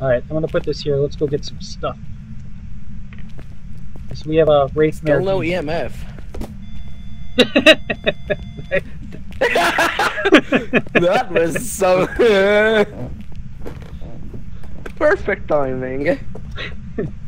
Alright, I'm gonna put this here. Let's go get some stuff. So we have a race. Still no EMF. that was so perfect timing.